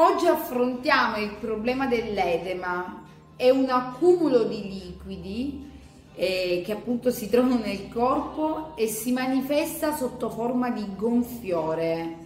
Oggi affrontiamo il problema dell'edema. È un accumulo di liquidi eh, che appunto si trovano nel corpo e si manifesta sotto forma di gonfiore.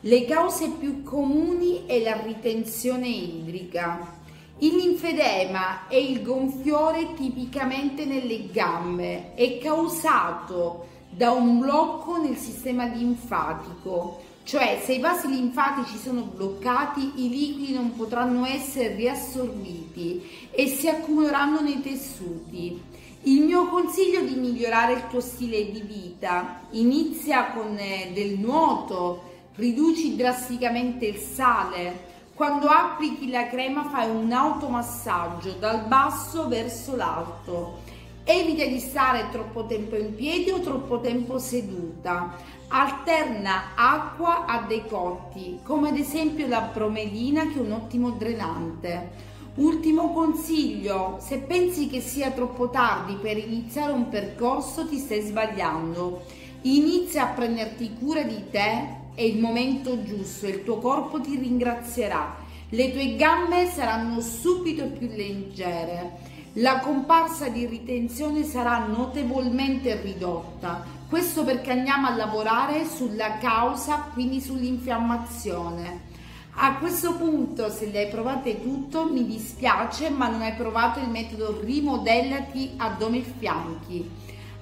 Le cause più comuni è la ritenzione idrica. Il linfedema e il gonfiore tipicamente nelle gambe è causato da un blocco nel sistema linfatico, cioè se i vasi linfatici sono bloccati i liquidi non potranno essere riassorbiti e si accumuleranno nei tessuti. Il mio consiglio è di migliorare il tuo stile di vita, inizia con eh, del nuoto, riduci drasticamente il sale, quando applichi la crema fai un automassaggio dal basso verso l'alto. Evita di stare troppo tempo in piedi o troppo tempo seduta. Alterna acqua a decotti, come ad esempio la bromellina che è un ottimo drenante. Ultimo consiglio, se pensi che sia troppo tardi per iniziare un percorso ti stai sbagliando. Inizia a prenderti cura di te, è il momento giusto, il tuo corpo ti ringrazierà. Le tue gambe saranno subito più leggere. La comparsa di ritenzione sarà notevolmente ridotta. Questo perché andiamo a lavorare sulla causa, quindi sull'infiammazione. A questo punto, se le hai provate tutto, mi dispiace, ma non hai provato il metodo rimodellati addome e fianchi.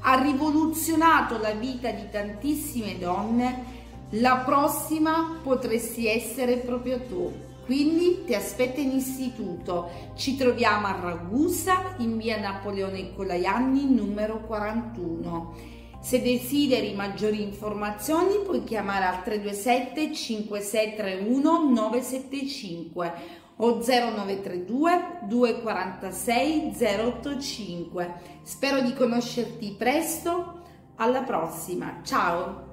Ha rivoluzionato la vita di tantissime donne. La prossima potresti essere proprio tu. Quindi ti aspetto in istituto. Ci troviamo a Ragusa in via Napoleone Colaianni numero 41. Se desideri maggiori informazioni puoi chiamare al 327 5631 975 o 0932 246 085. Spero di conoscerti presto. Alla prossima. Ciao!